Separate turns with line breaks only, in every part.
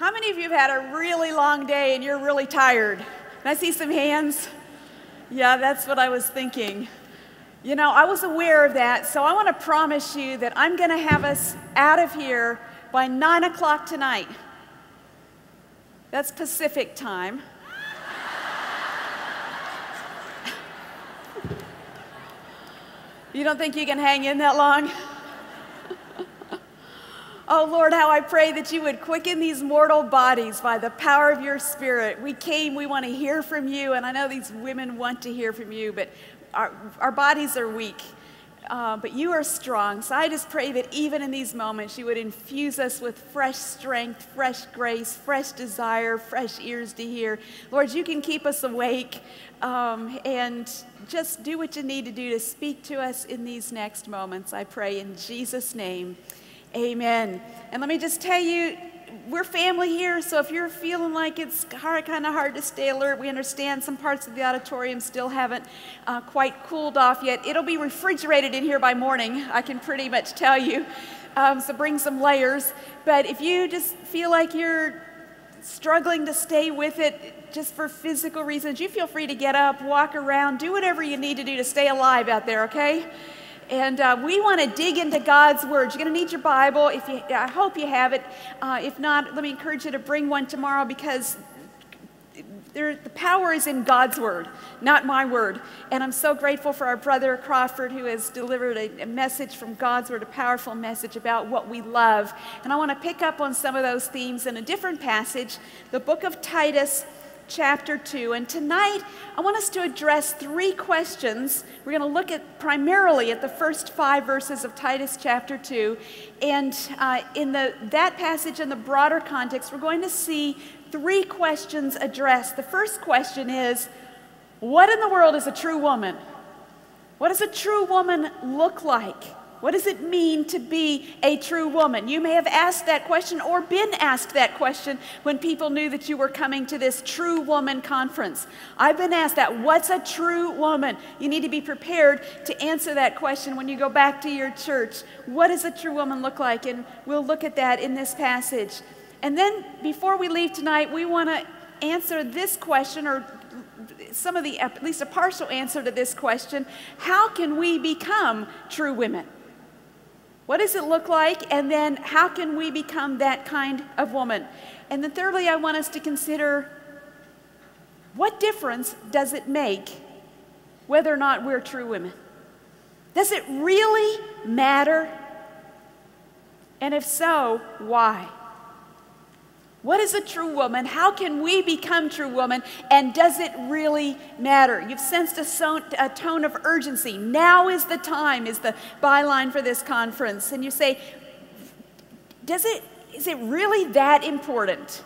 How many of you have had a really long day and you're really tired? Can I see some hands? Yeah, that's what I was thinking. You know, I was aware of that, so I want to promise you that I'm going to have us out of here by 9 o'clock tonight. That's Pacific time. you don't think you can hang in that long? Oh Lord, how I pray that you would quicken these mortal bodies by the power of your Spirit. We came, we want to hear from you, and I know these women want to hear from you, but our, our bodies are weak. Uh, but you are strong. So I just pray that even in these moments, you would infuse us with fresh strength, fresh grace, fresh desire, fresh ears to hear. Lord, you can keep us awake um, and just do what you need to do to speak to us in these next moments. I pray in Jesus' name. Amen. And let me just tell you, we're family here, so if you're feeling like it's hard, kind of hard to stay alert, we understand some parts of the auditorium still haven't uh, quite cooled off yet. It'll be refrigerated in here by morning, I can pretty much tell you. Um, so bring some layers. But if you just feel like you're struggling to stay with it just for physical reasons, you feel free to get up, walk around, do whatever you need to do to stay alive out there, okay? And uh, we want to dig into God's Word. You're going to need your Bible. If you, I hope you have it. Uh, if not, let me encourage you to bring one tomorrow because there, the power is in God's Word, not my word. And I'm so grateful for our brother Crawford who has delivered a, a message from God's Word, a powerful message about what we love. And I want to pick up on some of those themes in a different passage, the book of Titus chapter 2. And tonight, I want us to address three questions. We're going to look at primarily at the first five verses of Titus chapter 2. And uh, in the, that passage, in the broader context, we're going to see three questions addressed. The first question is What in the world is a true woman? What does a true woman look like? What does it mean to be a true woman? You may have asked that question or been asked that question when people knew that you were coming to this true woman conference. I've been asked that. What's a true woman? You need to be prepared to answer that question when you go back to your church. What does a true woman look like? And we'll look at that in this passage. And then before we leave tonight, we want to answer this question or some of the, at least a partial answer to this question how can we become true women? What does it look like? And then how can we become that kind of woman? And then thirdly, I want us to consider what difference does it make whether or not we're true women? Does it really matter? And if so, why? What is a true woman? How can we become true woman? And does it really matter? You've sensed a, so, a, tone of urgency. Now is the time, is the byline for this conference. And you say, does it, is it really that important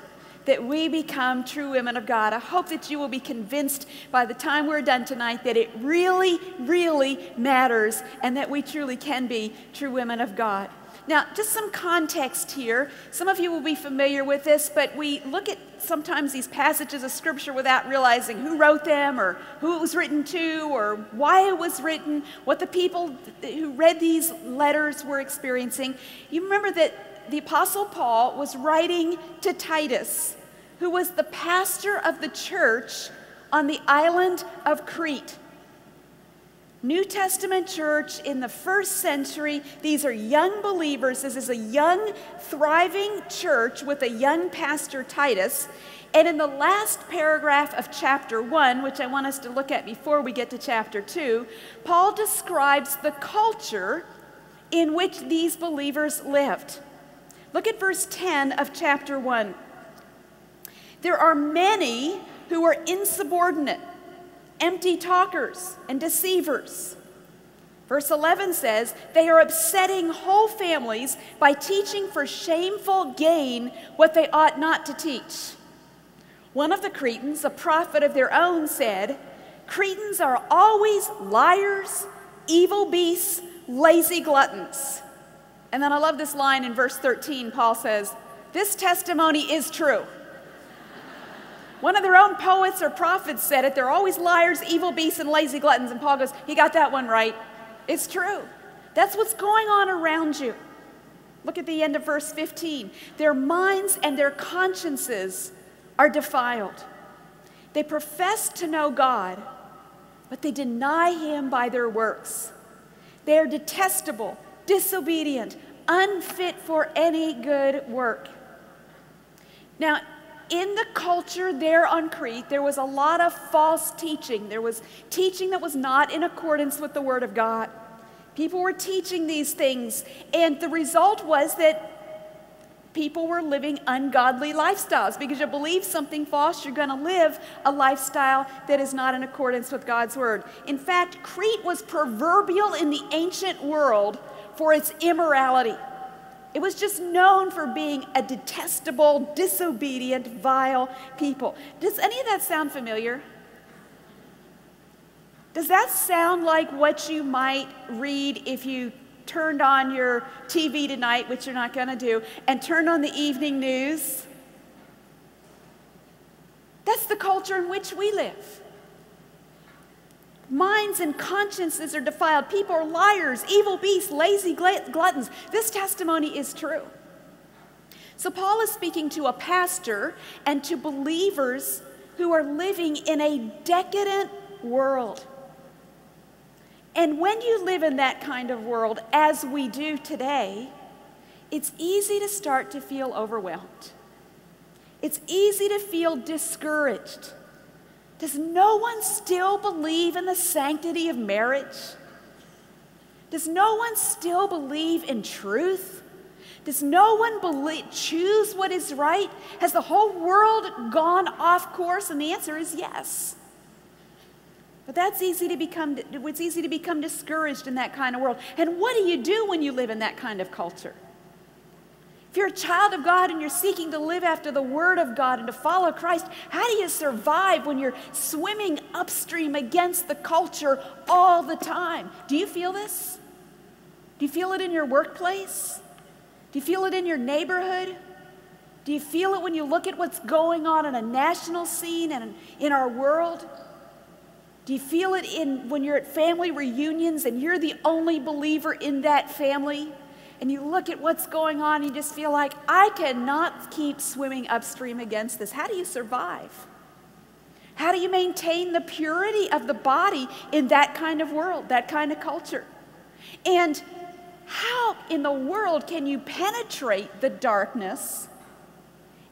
that we become true women of God? I hope that you will be convinced by the time we're done tonight that it really, really matters and that we truly can be true women of God. Now, just some context here. Some of you will be familiar with this, but we look at sometimes these passages of Scripture without realizing who wrote them or who it was written to or why it was written, what the people who read these letters were experiencing. You remember that the Apostle Paul was writing to Titus, who was the pastor of the church on the island of Crete. New Testament church in the first century. These are young believers. This is a young, thriving church with a young pastor, Titus. And in the last paragraph of chapter 1, which I want us to look at before we get to chapter 2, Paul describes the culture in which these believers lived. Look at verse 10 of chapter 1. There are many who are insubordinate empty talkers and deceivers. Verse 11 says, They are upsetting whole families by teaching for shameful gain what they ought not to teach. One of the Cretans, a prophet of their own, said, Cretans are always liars, evil beasts, lazy gluttons. And then I love this line in verse 13. Paul says, This testimony is true. One of their own poets or prophets said it. They're always liars, evil beasts, and lazy gluttons. And Paul goes, He got that one right. It's true. That's what's going on around you. Look at the end of verse 15. Their minds and their consciences are defiled. They profess to know God, but they deny Him by their works. They are detestable, disobedient, unfit for any good work. Now, in the culture there on Crete, there was a lot of false teaching. There was teaching that was not in accordance with the Word of God. People were teaching these things, and the result was that people were living ungodly lifestyles. Because you believe something false, you're going to live a lifestyle that is not in accordance with God's Word. In fact, Crete was proverbial in the ancient world for its immorality. It was just known for being a detestable, disobedient, vile people. Does any of that sound familiar? Does that sound like what you might read if you turned on your TV tonight, which you're not going to do, and turned on the evening news? That's the culture in which we live. Minds and consciences are defiled. People are liars, evil beasts, lazy gluttons. This testimony is true. So, Paul is speaking to a pastor and to believers who are living in a decadent world. And when you live in that kind of world, as we do today, it's easy to start to feel overwhelmed. It's easy to feel discouraged. Does no one still believe in the sanctity of marriage? Does no one still believe in truth? Does no one believe, choose what is right? Has the whole world gone off course? And the answer is yes. But that's easy to become, it's easy to become discouraged in that kind of world. And what do you do when you live in that kind of culture? If you're a child of God and you're seeking to live after the Word of God and to follow Christ, how do you survive when you're swimming upstream against the culture all the time? Do you feel this? Do you feel it in your workplace? Do you feel it in your neighborhood? Do you feel it when you look at what's going on in a national scene and in our world? Do you feel it in when you're at family reunions and you're the only believer in that family? And you look at what's going on, and you just feel like, I cannot keep swimming upstream against this. How do you survive? How do you maintain the purity of the body in that kind of world, that kind of culture? And how in the world can you penetrate the darkness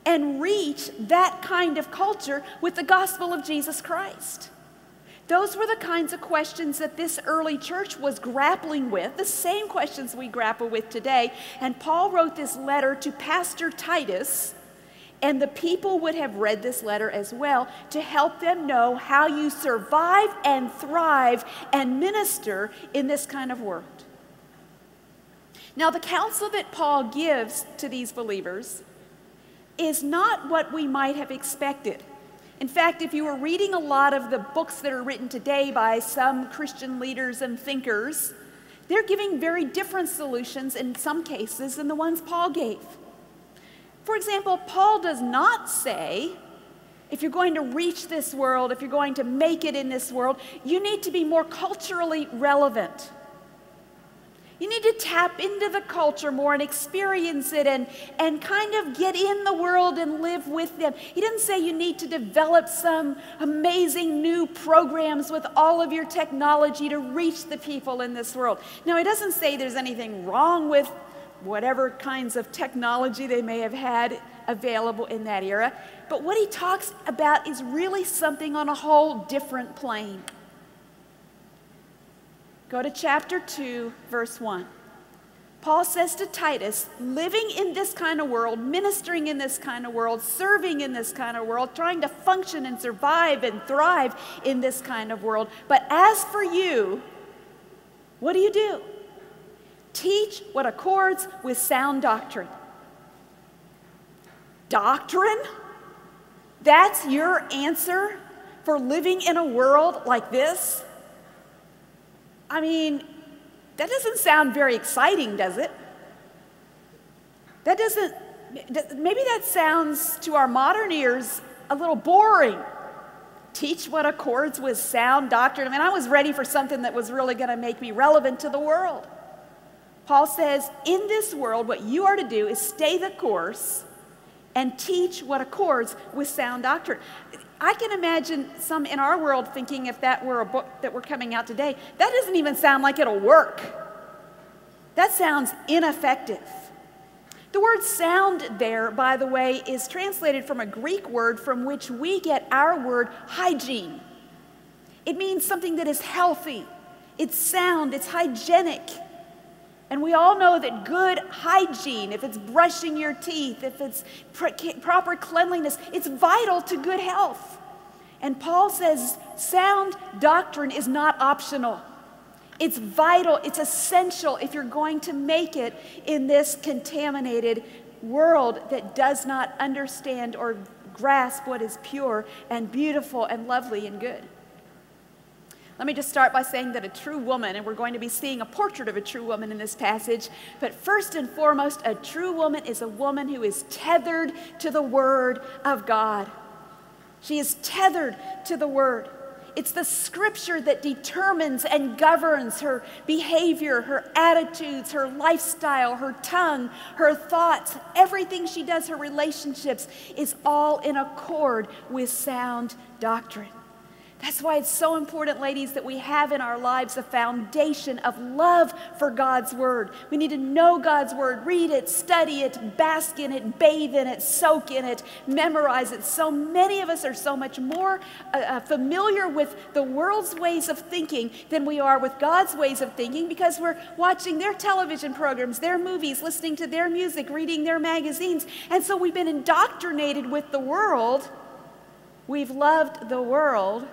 and reach that kind of culture with the gospel of Jesus Christ? Those were the kinds of questions that this early church was grappling with, the same questions we grapple with today. And Paul wrote this letter to Pastor Titus, and the people would have read this letter as well to help them know how you survive and thrive and minister in this kind of world. Now, the counsel that Paul gives to these believers is not what we might have expected. In fact, if you were reading a lot of the books that are written today by some Christian leaders and thinkers, they're giving very different solutions in some cases than the ones Paul gave. For example, Paul does not say, if you're going to reach this world, if you're going to make it in this world, you need to be more culturally relevant. You need to tap into the culture more and experience it and, and kind of get in the world and live with them. He didn't say you need to develop some amazing new programs with all of your technology to reach the people in this world. Now, he doesn't say there's anything wrong with whatever kinds of technology they may have had available in that era. But what he talks about is really something on a whole different plane. Go to chapter 2, verse 1. Paul says to Titus, living in this kind of world, ministering in this kind of world, serving in this kind of world, trying to function and survive and thrive in this kind of world. But as for you, what do you do? Teach what accords with sound doctrine. Doctrine? That's your answer for living in a world like this? I mean, that doesn't sound very exciting, does it? That doesn't, maybe that sounds to our modern ears a little boring. Teach what accords with sound doctrine. I mean, I was ready for something that was really going to make me relevant to the world. Paul says, in this world, what you are to do is stay the course and teach what accords with sound doctrine. I can imagine some in our world thinking if that were a book that were coming out today, that doesn't even sound like it'll work. That sounds ineffective. The word sound there, by the way, is translated from a Greek word from which we get our word hygiene. It means something that is healthy, it's sound, it's hygienic. And we all know that good hygiene, if it's brushing your teeth, if it's pr proper cleanliness, it's vital to good health. And Paul says sound doctrine is not optional. It's vital, it's essential if you're going to make it in this contaminated world that does not understand or grasp what is pure and beautiful and lovely and good. Let me just start by saying that a true woman, and we're going to be seeing a portrait of a true woman in this passage, but first and foremost, a true woman is a woman who is tethered to the Word of God. She is tethered to the Word. It's the scripture that determines and governs her behavior, her attitudes, her lifestyle, her tongue, her thoughts. Everything she does, her relationships, is all in accord with sound doctrine. That's why it's so important, ladies, that we have in our lives a foundation of love for God's Word. We need to know God's Word, read it, study it, bask in it, bathe in it, soak in it, memorize it. So many of us are so much more uh, uh, familiar with the world's ways of thinking than we are with God's ways of thinking because we're watching their television programs, their movies, listening to their music, reading their magazines. And so we've been indoctrinated with the world. We've loved the world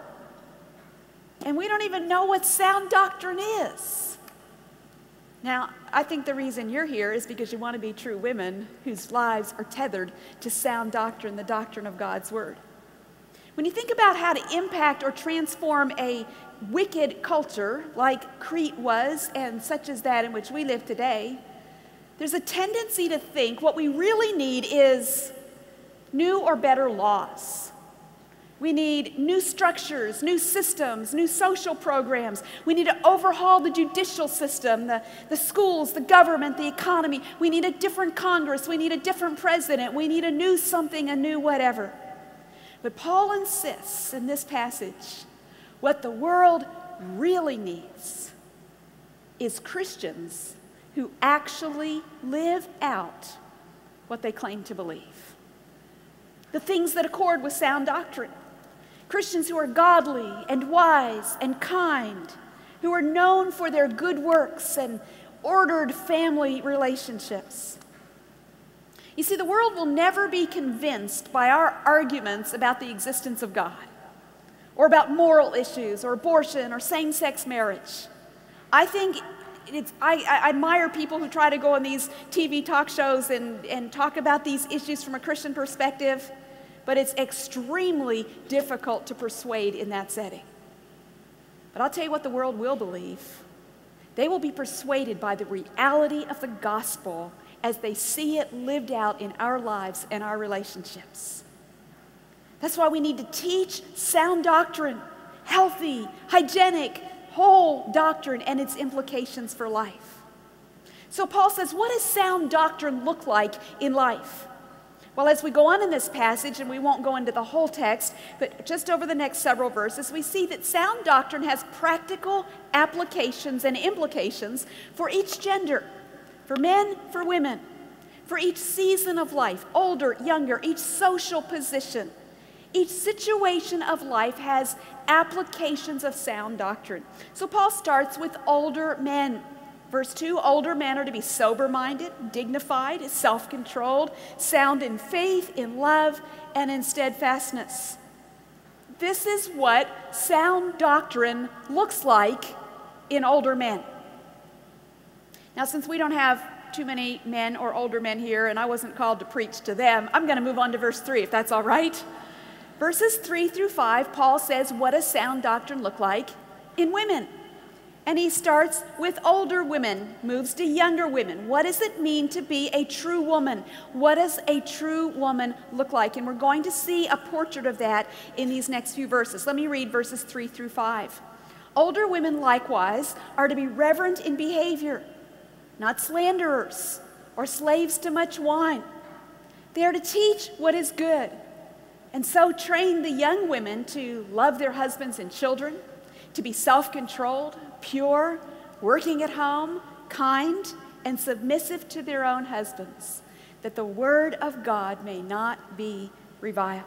and we don't even know what sound doctrine is. Now, I think the reason you're here is because you want to be true women whose lives are tethered to sound doctrine, the doctrine of God's Word. When you think about how to impact or transform a wicked culture like Crete was and such as that in which we live today, there's a tendency to think what we really need is new or better laws. We need new structures, new systems, new social programs. We need to overhaul the judicial system, the, the schools, the government, the economy. We need a different Congress. We need a different president. We need a new something, a new whatever. But Paul insists in this passage what the world really needs is Christians who actually live out what they claim to believe. The things that accord with sound doctrine. Christians who are godly and wise and kind, who are known for their good works and ordered family relationships. You see, the world will never be convinced by our arguments about the existence of God, or about moral issues, or abortion, or same sex marriage. I think it's, I, I, admire people who try to go on these TV talk shows and, and talk about these issues from a Christian perspective but it's extremely difficult to persuade in that setting. But I'll tell you what the world will believe. They will be persuaded by the reality of the gospel as they see it lived out in our lives and our relationships. That's why we need to teach sound doctrine, healthy, hygienic, whole doctrine and its implications for life. So Paul says, what does sound doctrine look like in life? Well, as we go on in this passage, and we won't go into the whole text, but just over the next several verses, we see that sound doctrine has practical applications and implications for each gender, for men, for women, for each season of life, older, younger, each social position. Each situation of life has applications of sound doctrine. So Paul starts with older men. Verse 2 Older men are to be sober minded, dignified, self controlled, sound in faith, in love, and in steadfastness. This is what sound doctrine looks like in older men. Now, since we don't have too many men or older men here, and I wasn't called to preach to them, I'm going to move on to verse 3, if that's all right. Verses 3 through 5, Paul says, What does sound doctrine look like in women? And he starts with older women, moves to younger women. What does it mean to be a true woman? What does a true woman look like? And we're going to see a portrait of that in these next few verses. Let me read verses 3 through 5. Older women, likewise, are to be reverent in behavior, not slanderers or slaves to much wine. They are to teach what is good, and so train the young women to love their husbands and children, to be self controlled, pure, working at home, kind, and submissive to their own husbands, that the word of God may not be reviled.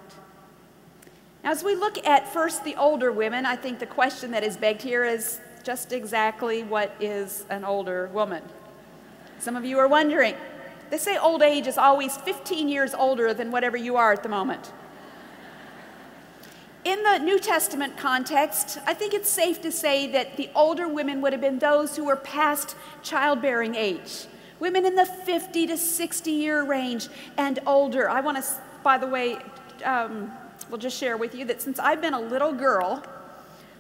Now, as we look at first the older women, I think the question that is begged here is just exactly what is an older woman? Some of you are wondering. They say old age is always 15 years older than whatever you are at the moment. In the New Testament context, I think it's safe to say that the older women would have been those who were past childbearing age. Women in the 50 to 60 year range and older. I want to, by the way, um, we'll just share with you that since I've been a little girl,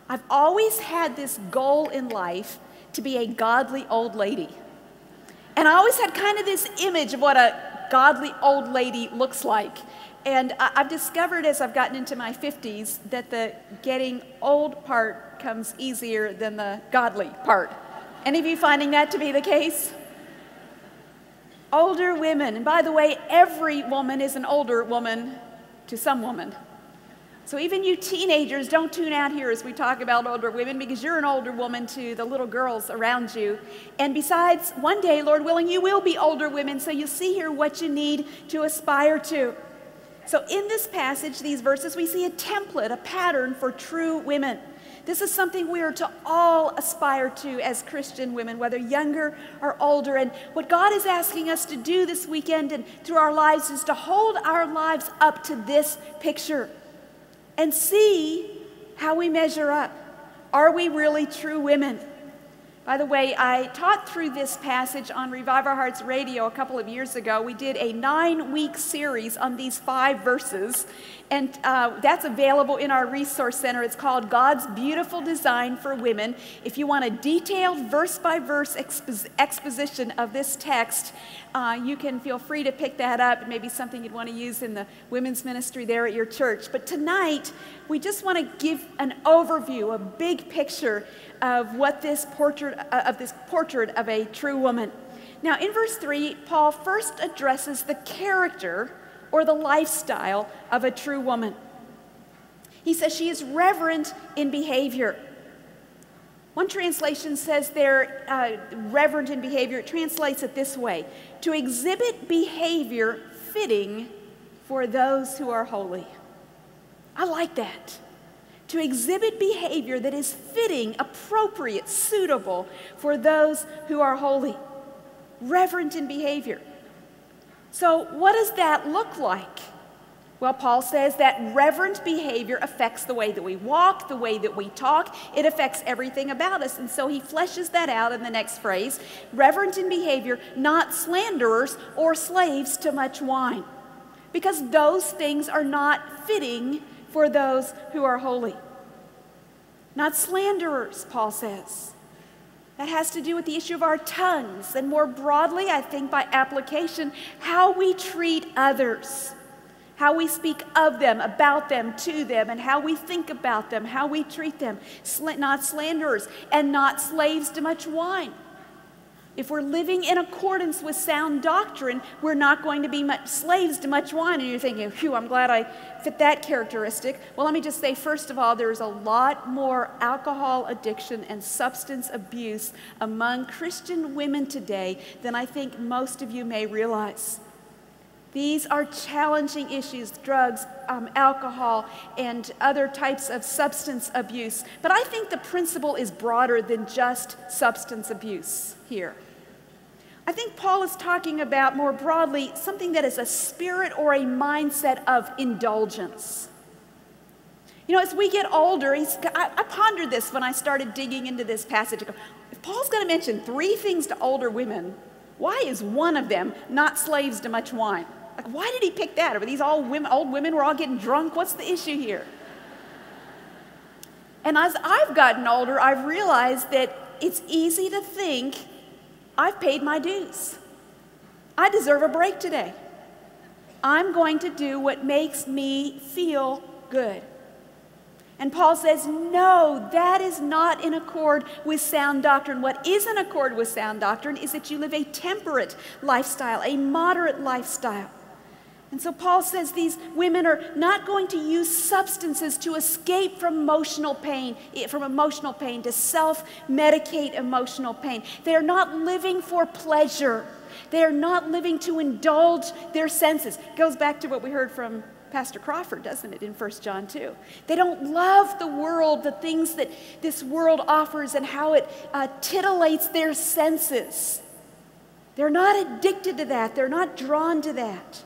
I've always had this goal in life to be a godly old lady. And I always had kind of this image of what a godly old lady looks like. And I've discovered as I've gotten into my 50s that the getting old part comes easier than the godly part. Any of you finding that to be the case? Older women, and by the way, every woman is an older woman to some woman. So even you teenagers, don't tune out here as we talk about older women because you're an older woman to the little girls around you. And besides, one day, Lord willing, you will be older women, so you'll see here what you need to aspire to. So in this passage, these verses, we see a template, a pattern for true women. This is something we are to all aspire to as Christian women, whether younger or older. And what God is asking us to do this weekend and through our lives is to hold our lives up to this picture and see how we measure up. Are we really true women? By the way, I taught through this passage on Revive Our Hearts Radio a couple of years ago. We did a nine week series on these five verses, and uh, that's available in our resource center. It's called God's Beautiful Design for Women. If you want a detailed verse by verse exposition of this text, uh, you can feel free to pick that up. It may be something you'd want to use in the women's ministry there at your church. But tonight, we just want to give an overview, a big picture of what this portrait uh, of this portrait of a true woman. Now, in verse 3, Paul first addresses the character or the lifestyle of a true woman. He says she is reverent in behavior. One translation says they're uh, reverent in behavior. It translates it this way to exhibit behavior fitting for those who are holy. I like that to exhibit behavior that is fitting, appropriate, suitable for those who are holy. Reverent in behavior. So, what does that look like? Well, Paul says that reverent behavior affects the way that we walk, the way that we talk. It affects everything about us. And so he fleshes that out in the next phrase reverent in behavior, not slanderers or slaves to much wine. Because those things are not fitting for those who are holy. Not slanderers, Paul says. That has to do with the issue of our tongues, and more broadly, I think by application, how we treat others, how we speak of them, about them, to them, and how we think about them, how we treat them. Not slanderers and not slaves to much wine. If we're living in accordance with sound doctrine, we're not going to be much slaves to much wine. And you're thinking, phew, I'm glad I fit that characteristic. Well, let me just say, first of all, there's a lot more alcohol addiction and substance abuse among Christian women today than I think most of you may realize. These are challenging issues drugs, um, alcohol, and other types of substance abuse. But I think the principle is broader than just substance abuse here. I think Paul is talking about more broadly something that is a spirit or a mindset of indulgence. You know, as we get older, I, I, pondered this when I started digging into this passage. If Paul's going to mention three things to older women, why is one of them not slaves to much wine? Like, why did he pick that? Are these all women, old women? We're all getting drunk. What's the issue here? And as I've gotten older, I've realized that it's easy to think I've paid my dues. I deserve a break today. I'm going to do what makes me feel good. And Paul says, no, that is not in accord with sound doctrine. What is in accord with sound doctrine is that you live a temperate lifestyle, a moderate lifestyle. And so Paul says these women are not going to use substances to escape from emotional pain, eh, from emotional pain, to self medicate emotional pain. They are not living for pleasure. They are not living to indulge their senses. It goes back to what we heard from Pastor Crawford, doesn't it, in 1 John 2? They don't love the world, the things that this world offers, and how it uh, titillates their senses. They're not addicted to that, they're not drawn to that.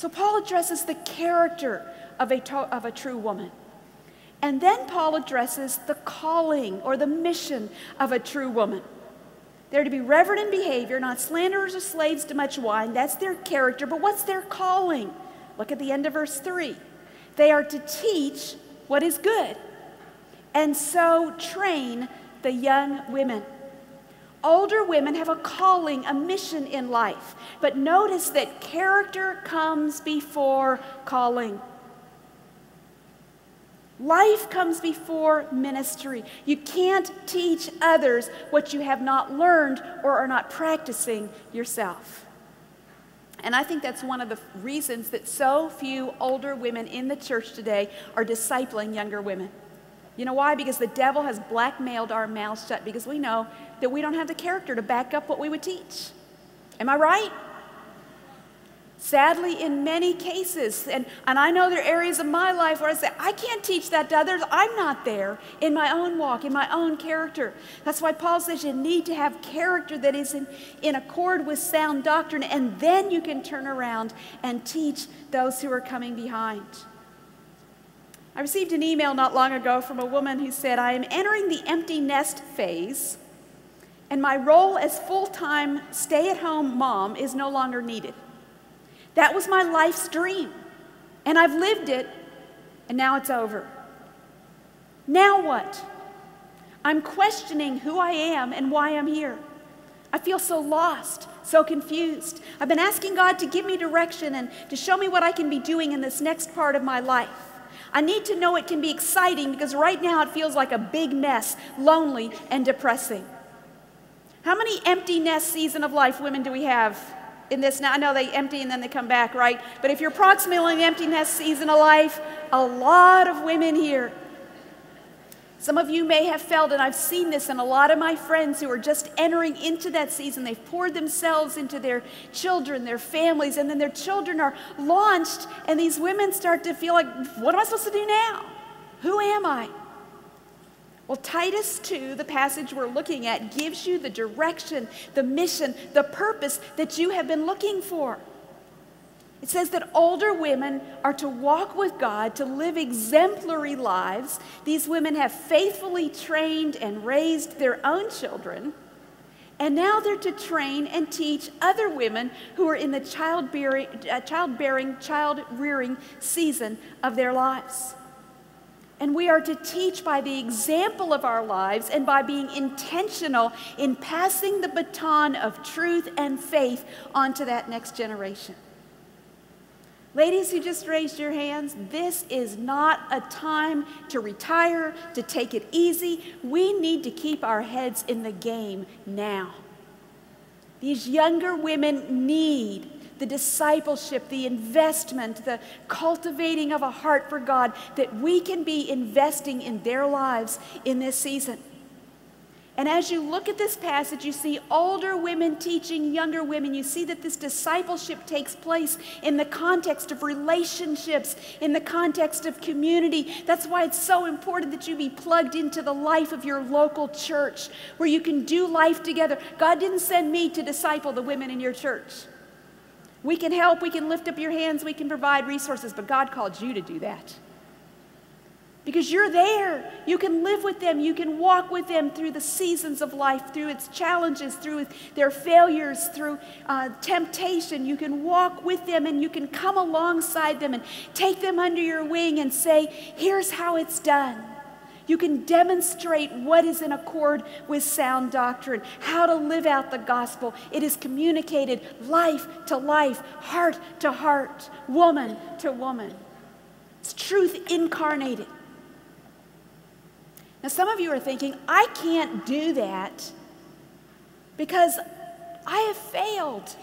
So Paul addresses the character of a, of a true woman. And then Paul addresses the calling or the mission of a true woman. They're to be reverent in behavior, not slanderers or slaves to much wine. That's their character. But what's their calling? Look at the end of verse 3. They are to teach what is good and so train the young women. Older women have a calling, a mission in life. But notice that character comes before calling. Life comes before ministry. You can't teach others what you have not learned or are not practicing yourself. And I think that's one of the reasons that so few older women in the church today are discipling younger women. You know why? Because the devil has blackmailed our mouths shut because we know that we don't have the character to back up what we would teach. Am I right? Sadly, in many cases, and, and I know there are areas of my life where I say, I can't teach that to others. I'm not there in my own walk, in my own character. That's why Paul says you need to have character that is in, in accord with sound doctrine, and then you can turn around and teach those who are coming behind. I received an email not long ago from a woman who said, I am entering the empty nest phase, and my role as full time stay at home mom is no longer needed. That was my life's dream. And I've lived it, and now it's over. Now what? I'm questioning who I am and why I'm here. I feel so lost, so confused. I've been asking God to give me direction and to show me what I can be doing in this next part of my life. I need to know it can be exciting because right now it feels like a big mess, lonely and depressing. How many empty nest season of life women do we have in this now. I know they empty and then they come back, right? But if you're approximately in empty nest season of life, a lot of women here. Some of you may have felt, and I've seen this in a lot of my friends who are just entering into that season. They've poured themselves into their children, their families, and then their children are launched, and these women start to feel like, what am I supposed to do now? Who am I? Well, Titus 2, the passage we're looking at, gives you the direction, the mission, the purpose that you have been looking for. It says that older women are to walk with God, to live exemplary lives. These women have faithfully trained and raised their own children. And now they're to train and teach other women who are in the childbearing, uh, childbearing child rearing season of their lives. And we are to teach by the example of our lives and by being intentional in passing the baton of truth and faith onto that next generation. Ladies who just raised your hands, this is not a time to retire, to take it easy. We need to keep our heads in the game now. These younger women need the discipleship, the investment, the cultivating of a heart for God, that we can be investing in their lives in this season. And as you look at this passage, you see older women teaching younger women. You see that this discipleship takes place in the context of relationships, in the context of community. That's why it's so important that you be plugged into the life of your local church where you can do life together. God didn't send me to disciple the women in your church. We can help, we can lift up your hands, we can provide resources, but God called you to do that. Because you're there. You can live with them. You can walk with them through the seasons of life, through its challenges, through their failures, through uh, temptation. You can walk with them and you can come alongside them and take them under your wing and say, Here's how it's done. You can demonstrate what is in accord with sound doctrine, how to live out the gospel. It is communicated life to life, heart to heart, woman to woman. It's truth incarnated. Now, some of you are thinking, I can't do that because I have failed.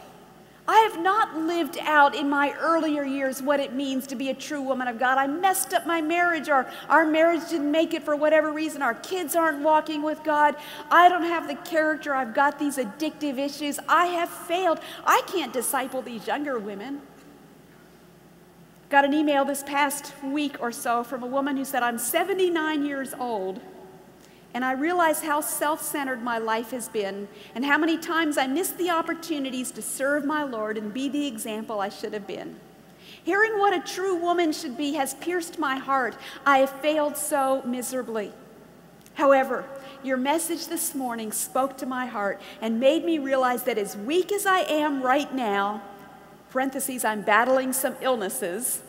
I have not lived out in my earlier years what it means to be a true woman of God. I messed up my marriage, or our marriage didn't make it for whatever reason. Our kids aren't walking with God. I don't have the character. I've got these addictive issues. I have failed. I can't disciple these younger women. Got an email this past week or so from a woman who said, I'm 79 years old, and I realize how self centered my life has been, and how many times I missed the opportunities to serve my Lord and be the example I should have been. Hearing what a true woman should be has pierced my heart. I have failed so miserably. However, your message this morning spoke to my heart and made me realize that as weak as I am right now, parentheses, I'm battling some illnesses.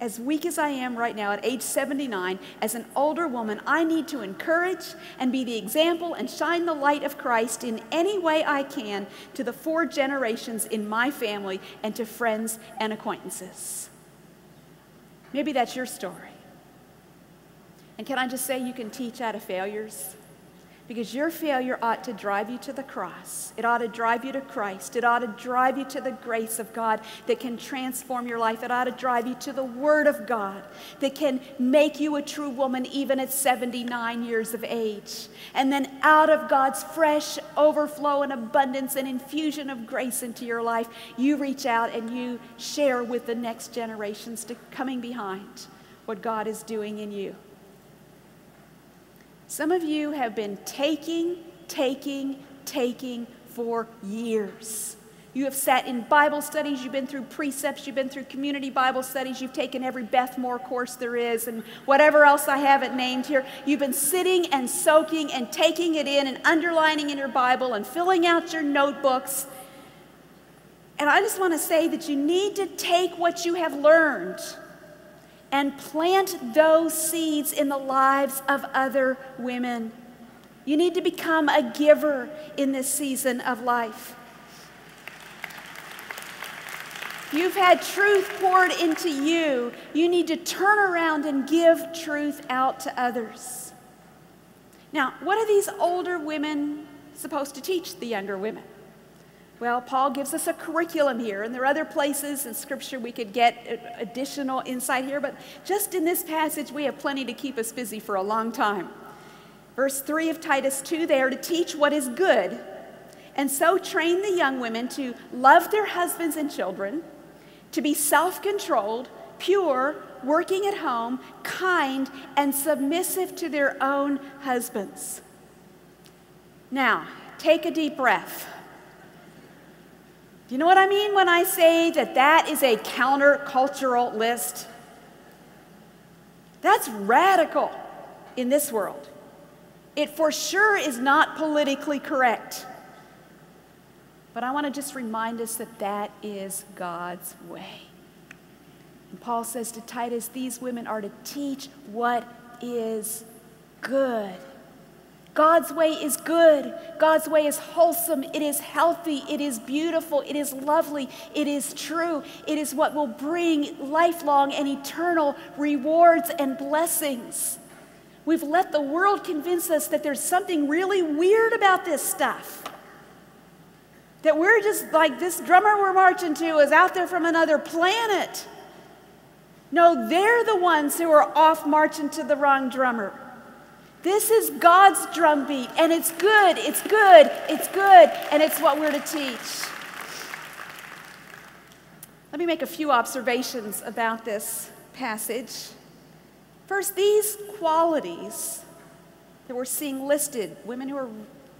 As weak as I am right now at age 79, as an older woman, I need to encourage and be the example and shine the light of Christ in any way I can to the four generations in my family and to friends and acquaintances. Maybe that's your story. And can I just say you can teach out of failures? Because your failure ought to drive you to the cross. It ought to drive you to Christ. It ought to drive you to the grace of God that can transform your life. It ought to drive you to the Word of God that can make you a true woman even at 79 years of age. And then out of God's fresh overflow and abundance and infusion of grace into your life, you reach out and you share with the next generations to coming behind what God is doing in you. Some of you have been taking, taking, taking for years. You have sat in Bible studies, you've been through precepts, you've been through community Bible studies, you've taken every Beth Moore course there is, and whatever else I haven't named here. You've been sitting and soaking and taking it in and underlining in your Bible and filling out your notebooks. And I just want to say that you need to take what you have learned and plant those seeds in the lives of other women. You need to become a giver in this season of life. You've had truth poured into you. You need to turn around and give truth out to others. Now, what are these older women supposed to teach the younger women? Well, Paul gives us a curriculum here, and there are other places in Scripture we could get additional insight here, but just in this passage, we have plenty to keep us busy for a long time. Verse 3 of Titus 2 they are to teach what is good, and so train the young women to love their husbands and children, to be self controlled, pure, working at home, kind, and submissive to their own husbands. Now, take a deep breath. Do you know what I mean when I say that that is a countercultural list? That's radical in this world. It for sure is not politically correct. But I want to just remind us that that is God's way. And Paul says to Titus, these women are to teach what is good. God's way is good. God's way is wholesome. It is healthy. It is beautiful. It is lovely. It is true. It is what will bring lifelong and eternal rewards and blessings. We've let the world convince us that there's something really weird about this stuff. That we're just like this drummer we're marching to is out there from another planet. No, they're the ones who are off marching to the wrong drummer. This is God's drumbeat, and it's good, it's good, it's good, and it's what we're to teach. Let me make a few observations about this passage. First, these qualities that we're seeing listed women who are,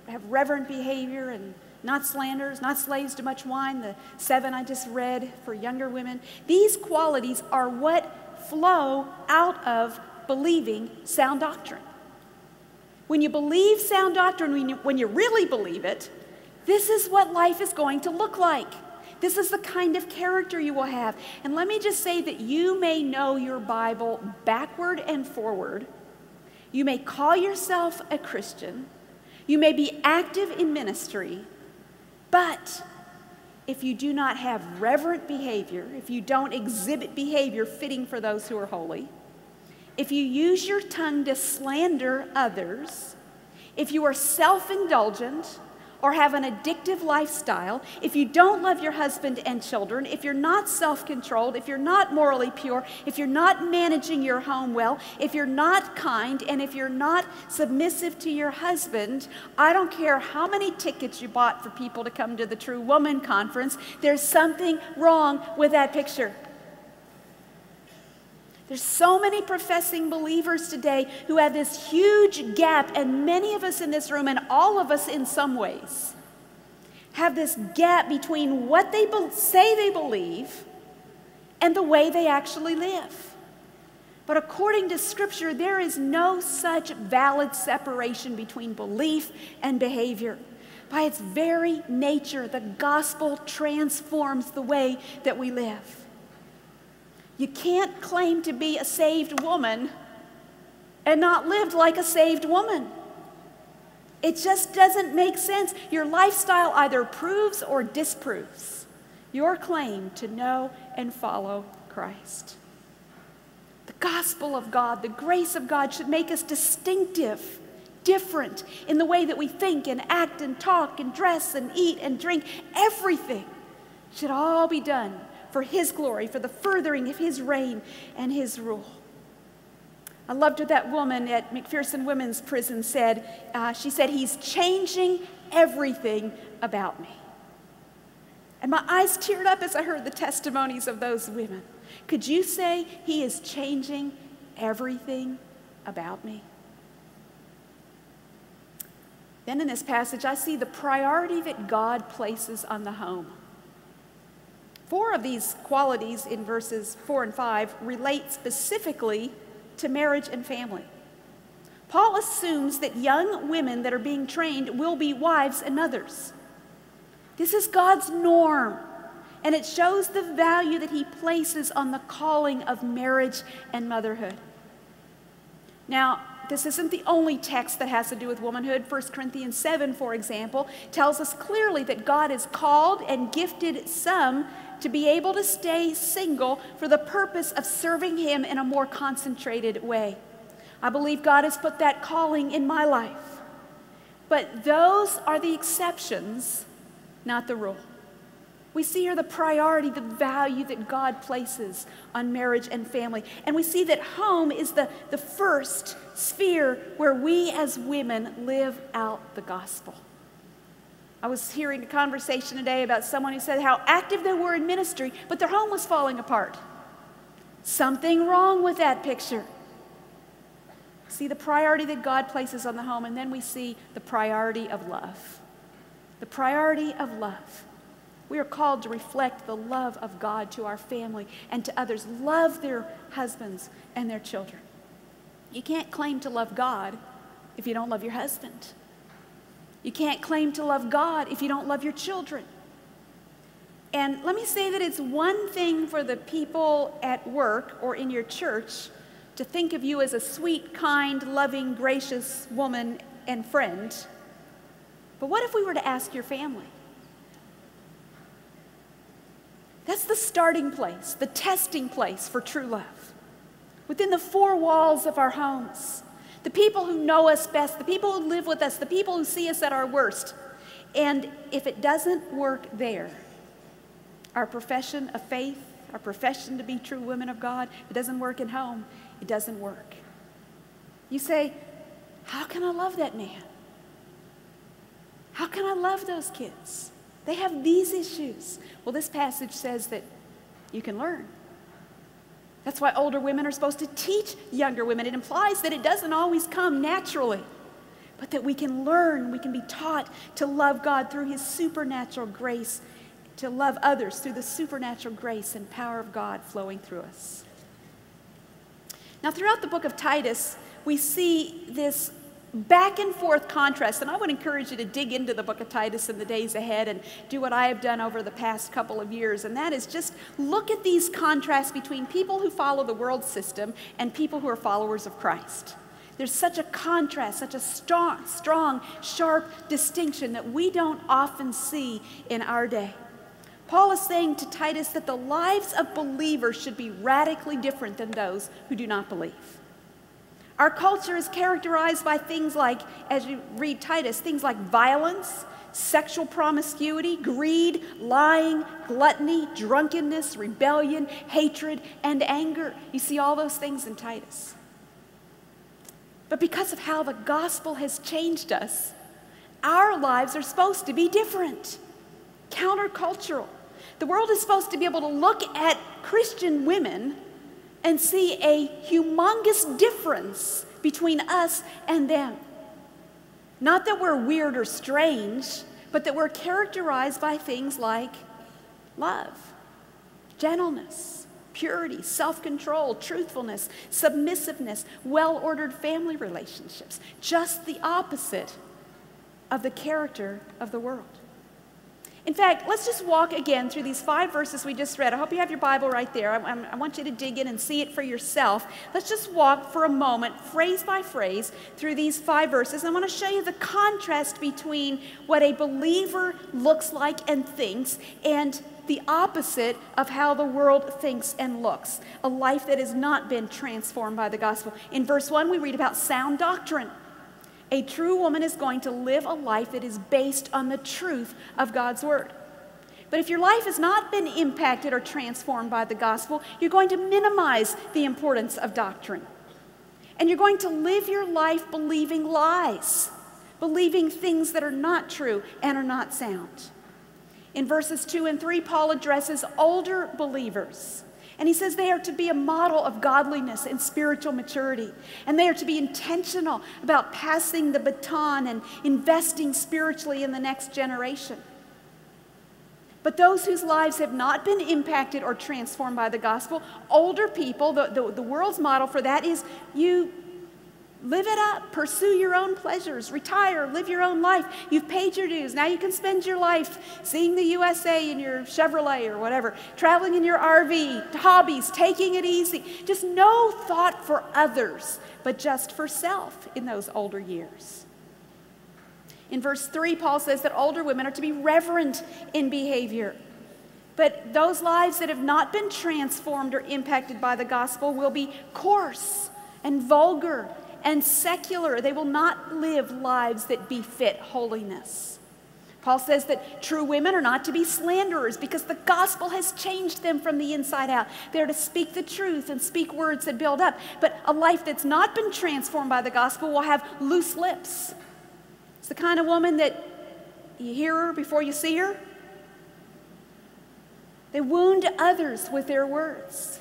have reverent behavior and not slanders, not slaves to much wine, the seven I just read for younger women these qualities are what flow out of believing sound doctrine. When you believe sound doctrine, when you, when you really believe it, this is what life is going to look like. This is the kind of character you will have. And let me just say that you may know your Bible backward and forward. You may call yourself a Christian. You may be active in ministry. But if you do not have reverent behavior, if you don't exhibit behavior fitting for those who are holy, if you use your tongue to slander others, if you are self indulgent, or have an addictive lifestyle, if you don't love your husband and children, if you're not self controlled, if you're not morally pure, if you're not managing your home well, if you're not kind, and if you're not submissive to your husband, I don't care how many tickets you bought for people to come to the True Woman Conference, there's something wrong with that picture. There's so many professing believers today who have this huge gap, and many of us in this room, and all of us in some ways, have this gap between what they be- say they believe and the way they actually live. But according to Scripture, there is no such valid separation between belief and behavior. By its very nature, the gospel transforms the way that we live. You can't claim to be a saved woman and not live like a saved woman. It just doesn't make sense. Your lifestyle either proves or disproves your claim to know and follow Christ. The gospel of God, the grace of God should make us distinctive, different in the way that we think and act and talk and dress and eat and drink. Everything should all be done for His glory, for the furthering of His reign and His rule. I loved what that woman at McPherson Women's Prison said. Uh, she said, He's changing everything about me. And my eyes teared up as I heard the testimonies of those women. Could you say He is changing everything about me? Then in this passage, I see the priority that God places on the home. Four of these qualities in verses 4 and 5 relate specifically to marriage and family. Paul assumes that young women that are being trained will be wives and mothers. This is God's norm, and it shows the value that he places on the calling of marriage and motherhood. Now, this isn't the only text that has to do with womanhood. 1 Corinthians 7, for example, tells us clearly that God has called and gifted some to be able to stay single for the purpose of serving Him in a more concentrated way. I believe God has put that calling in my life. But those are the exceptions, not the rule. We see here the priority, the value that God places on marriage and family. And we see that home is the, the first sphere where we as women live out the gospel. I was hearing a conversation today about someone who said how active they were in ministry, but their home was falling apart. Something wrong with that picture. See the priority that God places on the home, and then we see the priority of love. The priority of love. We are called to reflect the love of God to our family and to others. Love their husbands and their children. You can't claim to love God if you don't love your husband. You can't claim to love God if you don't love your children. And let me say that it's one thing for the people at work or in your church to think of you as a sweet, kind, loving, gracious woman and friend. But what if we were to ask your family? That's the starting place, the testing place for true love. Within the four walls of our homes, the people who know us best, the people who live with us, the people who see us at our worst. And if it doesn't work there, our profession of faith, our profession to be true women of God, it doesn't work at home, it doesn't work. You say, How can I love that man? How can I love those kids? They have these issues. Well, this passage says that you can learn. That's why older women are supposed to teach younger women. It implies that it doesn't always come naturally, but that we can learn, we can be taught to love God through His supernatural grace, to love others through the supernatural grace and power of God flowing through us. Now, throughout the book of Titus, we see this back and forth contrast. And I would encourage you to dig into the book of Titus in the days ahead and do what I have done over the past couple of years. And that is just look at these contrasts between people who follow the world system and people who are followers of Christ. There's such a contrast, such a strong, strong, sharp distinction that we don't often see in our day. Paul is saying to Titus that the lives of believers should be radically different than those who do not believe. Our culture is characterized by things like, as you read Titus, things like violence, sexual promiscuity, greed, lying, gluttony, drunkenness, rebellion, hatred, and anger. You see all those things in Titus. But because of how the gospel has changed us, our lives are supposed to be different, countercultural. The world is supposed to be able to look at Christian women and see a humongous difference between us and them. Not that we're weird or strange, but that we're characterized by things like love, gentleness, purity, self control, truthfulness, submissiveness, well ordered family relationships. Just the opposite of the character of the world. In fact, let's just walk again through these five verses we just read. I hope you have your Bible right there. I, I, want you to dig in and see it for yourself. Let's just walk for a moment, phrase by phrase, through these five verses. I want to show you the contrast between what a believer looks like and thinks and the opposite of how the world thinks and looks a life that has not been transformed by the gospel. In verse 1, we read about sound doctrine. A true woman is going to live a life that is based on the truth of God's word. But if your life has not been impacted or transformed by the gospel, you're going to minimize the importance of doctrine. And you're going to live your life believing lies, believing things that are not true and are not sound. In verses 2 and 3, Paul addresses older believers and he says they are to be a model of godliness and spiritual maturity. And they are to be intentional about passing the baton and investing spiritually in the next generation. But those whose lives have not been impacted or transformed by the gospel, older people, the, the, the world's model for that is you Live it up. Pursue your own pleasures. Retire. Live your own life. You've paid your dues. Now you can spend your life seeing the USA in your Chevrolet or whatever, traveling in your RV, hobbies, taking it easy. Just no thought for others, but just for self in those older years. In verse 3, Paul says that older women are to be reverent in behavior. But those lives that have not been transformed or impacted by the gospel will be coarse and vulgar and secular. They will not live lives that befit holiness. Paul says that true women are not to be slanderers because the gospel has changed them from the inside out. They're to speak the truth and speak words that build up. But a life that's not been transformed by the gospel will have loose lips. It's the kind of woman that you hear her before you see her. They wound others with their words.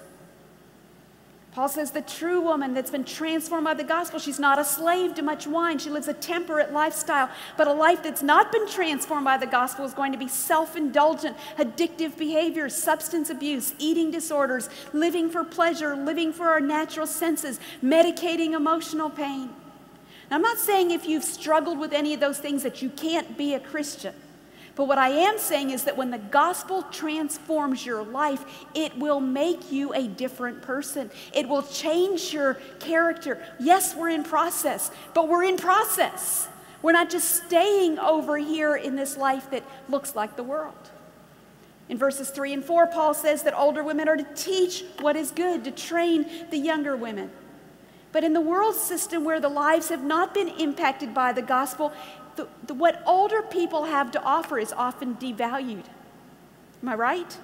Paul says the true woman that's been transformed by the gospel, she's not a slave to much wine. She lives a temperate lifestyle. But a life that's not been transformed by the gospel is going to be self indulgent, addictive behaviors, substance abuse, eating disorders, living for pleasure, living for our natural senses, medicating emotional pain. Now, I'm not saying if you've struggled with any of those things that you can't be a Christian. But what I am saying is that when the gospel transforms your life, it will make you a different person. It will change your character. Yes, we're in process, but we're in process. We're not just staying over here in this life that looks like the world. In verses 3 and 4, Paul says that older women are to teach what is good, to train the younger women. But in the world system where the lives have not been impacted by the gospel, the, the, what older people have to offer is often devalued. Am I right?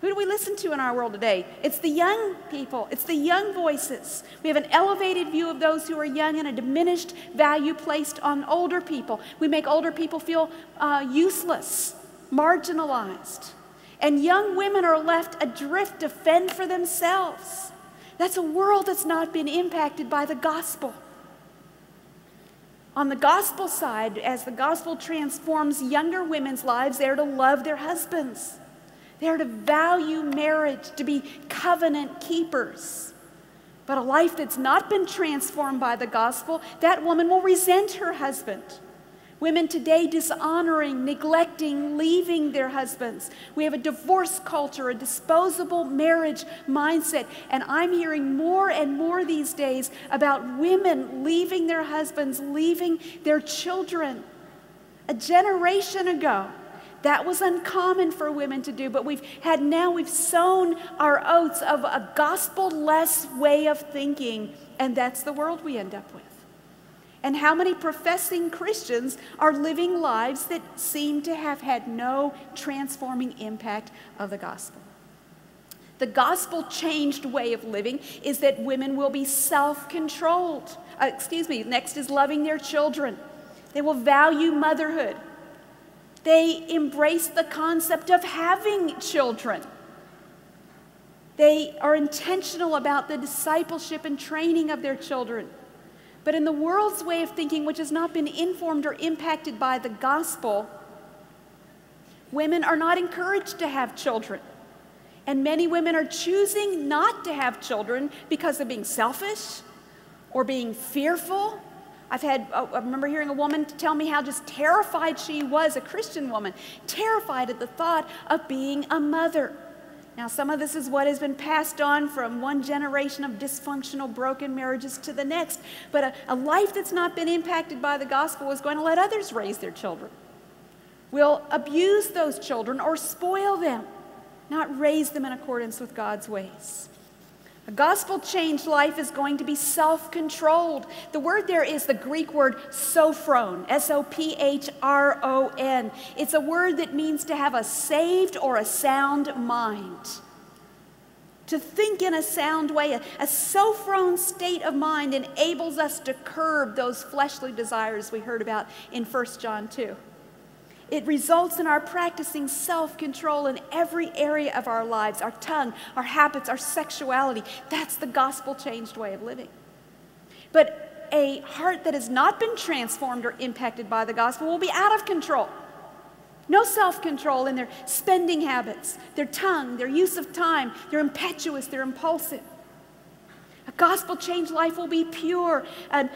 Who do we listen to in our world today? It's the young people, it's the young voices. We have an elevated view of those who are young and a diminished value placed on older people. We make older people feel uh, useless, marginalized. And young women are left adrift to fend for themselves. That's a world that's not been impacted by the gospel. On the gospel side, as the gospel transforms younger women's lives, they're to love their husbands. They're to value marriage, to be covenant keepers. But a life that's not been transformed by the gospel, that woman will resent her husband. Women today dishonoring, neglecting, leaving their husbands. We have a divorce culture, a disposable marriage mindset. And I'm hearing more and more these days about women leaving their husbands, leaving their children. A generation ago, That was uncommon for women to do, but we've had now, we've sown our oats of a gospel less way of thinking, and that's the world we end up with. And how many professing Christians are living lives that seem to have had no transforming impact of the gospel? The gospel changed way of living is that women will be self controlled. Uh, excuse me, next is loving their children. They will value motherhood. They embrace the concept of having children. They are intentional about the discipleship and training of their children. But in the world's way of thinking, which has not been informed or impacted by the gospel, women are not encouraged to have children. And many women are choosing not to have children because of being selfish or being fearful. I've had, oh, I remember hearing a woman tell me how just terrified she was, a Christian woman, terrified at the thought of being a mother. Now, some of this is what has been passed on from one generation of dysfunctional, broken marriages to the next. But a, a life that's not been impacted by the gospel is going to let others raise their children. Will abuse those children or spoil them, not raise them in accordance with God's ways. A gospel changed life is going to be self controlled. The word there is the Greek word sophron, S O P H R O N. It's a word that means to have a saved or a sound mind. To think in a sound way, a, a sophron state of mind enables us to curb those fleshly desires we heard about in 1 John 2. It results in our practicing self control in every area of our lives our tongue, our habits, our sexuality. That's the gospel changed way of living. But a heart that has not been transformed or impacted by the gospel will be out of control. No self control in their spending habits, their tongue, their use of time. They're impetuous, they're impulsive. A gospel changed life will be pure. A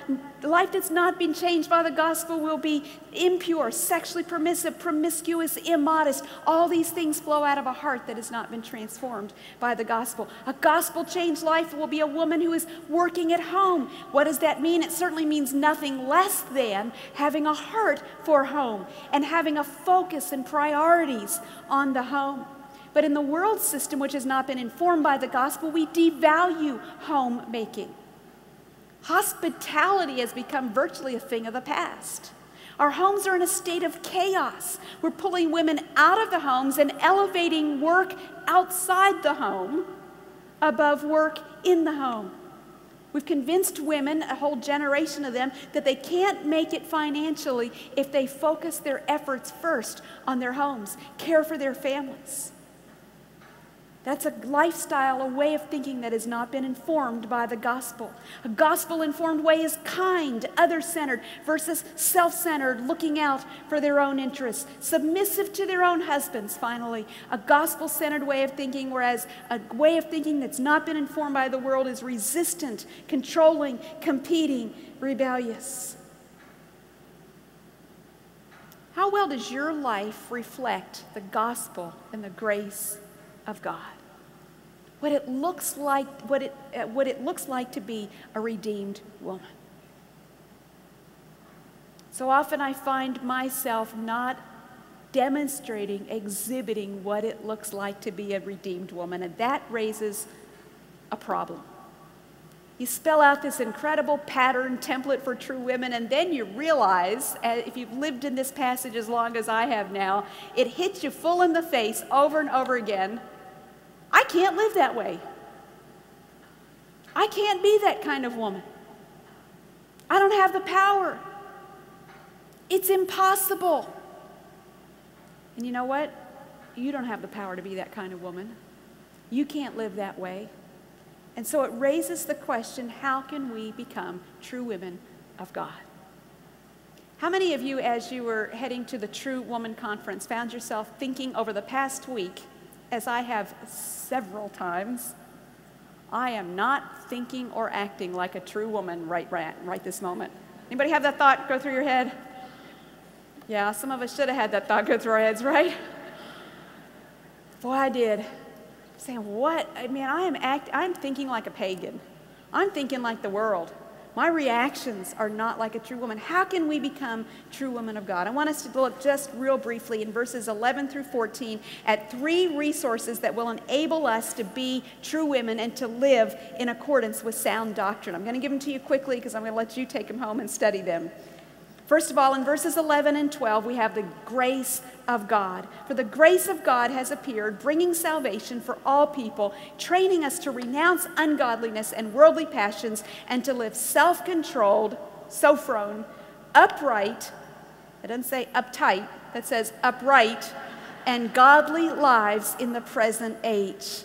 life that's not been changed by the gospel will be impure, sexually permissive, promiscuous, immodest. All these things flow out of a heart that has not been transformed by the gospel. A gospel changed life will be a woman who is working at home. What does that mean? It certainly means nothing less than having a heart for home and having a focus and priorities on the home. But in the world system, which has not been informed by the gospel, we devalue homemaking. Hospitality has become virtually a thing of the past. Our homes are in a state of chaos. We're pulling women out of the homes and elevating work outside the home above work in the home. We've convinced women, a whole generation of them, that they can't make it financially if they focus their efforts first on their homes, care for their families. That's a lifestyle, a way of thinking that has not been informed by the gospel. A gospel informed way is kind, other centered, versus self centered, looking out for their own interests, submissive to their own husbands, finally. A gospel centered way of thinking, whereas a way of thinking that's not been informed by the world is resistant, controlling, competing, rebellious. How well does your life reflect the gospel and the grace of God. What it looks like, what it, uh, what it looks like to be a redeemed woman. So often I find myself not demonstrating, exhibiting what it looks like to be a redeemed woman, and that raises a problem. You spell out this incredible pattern template for true women, and then you realize, uh, if you've lived in this passage as long as I have now, it hits you full in the face over and over again I can't live that way. I can't be that kind of woman. I don't have the power. It's impossible. And you know what? You don't have the power to be that kind of woman. You can't live that way. And so it raises the question how can we become true women of God? How many of you, as you were heading to the True Woman Conference, found yourself thinking over the past week as I have several times, I am not thinking or acting like a true woman right, right, right this moment. Anybody have that thought go through your head? Yeah, some of us should have had that thought go through our heads, right? Boy, I did. saying, what? I mean, I am act, I'm thinking like a pagan. I'm thinking like the world. My reactions are not like a true woman. How can we become true women of God? I want us to look just real briefly in verses 11 through 14 at three resources that will enable us to be true women and to live in accordance with sound doctrine. I'm going to give them to you quickly because I'm going to let you take them home and study them. First of all, in verses 11 and 12, we have the grace of God. For the grace of God has appeared, bringing salvation for all people, training us to renounce ungodliness and worldly passions, and to live self controlled, sophron, upright, it doesn't say uptight, that says upright, and godly lives in the present age.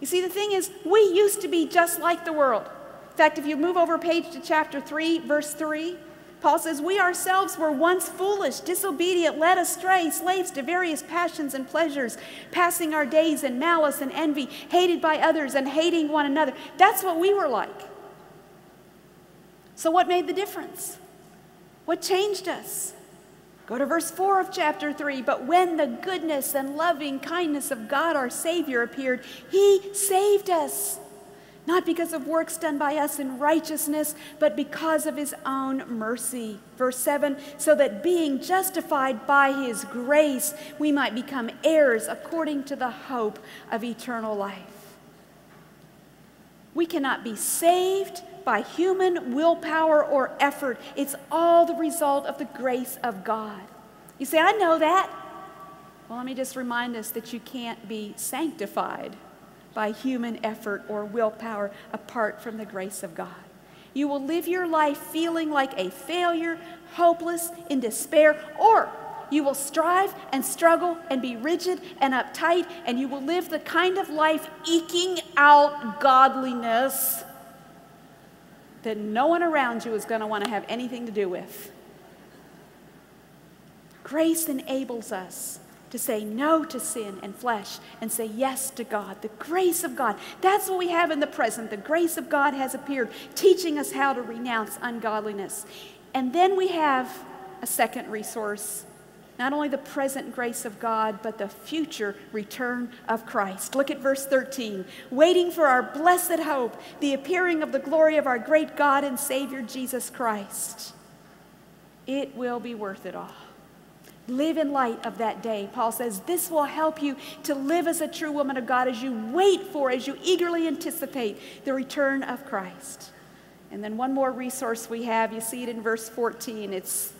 You see, the thing is, we used to be just like the world. In fact, if you move over a page to chapter 3, verse 3, Paul says, We ourselves were once foolish, disobedient, led astray, slaves to various passions and pleasures, passing our days in malice and envy, hated by others and hating one another. That's what we were like. So, what made the difference? What changed us? Go to verse 4 of chapter 3. But when the goodness and loving kindness of God our Savior appeared, He saved us not because of works done by us in righteousness, but because of his own mercy. Verse 7 so that being justified by his grace, we might become heirs according to the hope of eternal life. We cannot be saved by human willpower or effort, it's all the result of the grace of God. You say, I know that. Well, let me just remind us that you can't be sanctified by human effort or willpower apart from the grace of God. You will live your life feeling like a failure, hopeless, in despair, or you will strive and struggle and be rigid and uptight, and you will live the kind of life eking out godliness that no one around you is going to want to have anything to do with. Grace enables us to say no to sin and flesh and say yes to God, the grace of God. That's what we have in the present. The grace of God has appeared, teaching us how to renounce ungodliness. And then we have a second resource not only the present grace of God, but the future return of Christ. Look at verse 13. Waiting for our blessed hope, the appearing of the glory of our great God and Savior Jesus Christ. It will be worth it all. Live in light of that day. Paul says this will help you to live as a true woman of God as you wait for, as you eagerly anticipate the return of Christ. And then one more resource we have, you see it in verse 14. It's